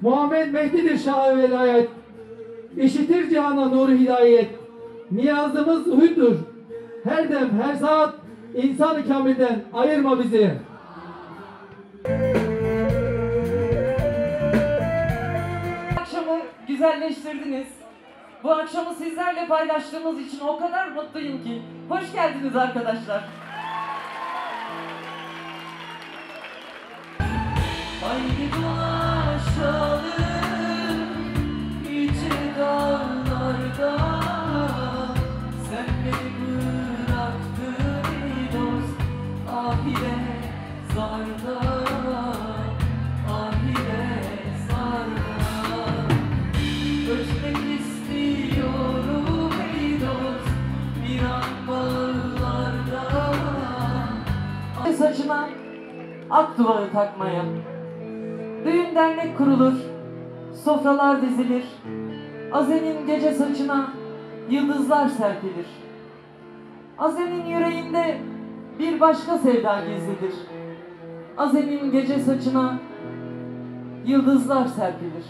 Muhammed Mehdi'dir şah velayet. İşitir cihana nuru hidayet. Niyazımız hüddür. Her dem her saat insan-ı kamilden ayırma bizi. akşamı güzelleştirdiniz. Bu akşamı sizlerle paylaştığımız için o kadar mutluyum ki. Hoş geldiniz arkadaşlar. Haydi dolaşalım Saçına ak duvarı takmaya. Düğün dernek kurulur, sofralar dizilir. Azen'in gece saçına yıldızlar serpilir. Azen'in yüreğinde bir başka sevda gizlidir Azen'in gece saçına yıldızlar serpilir.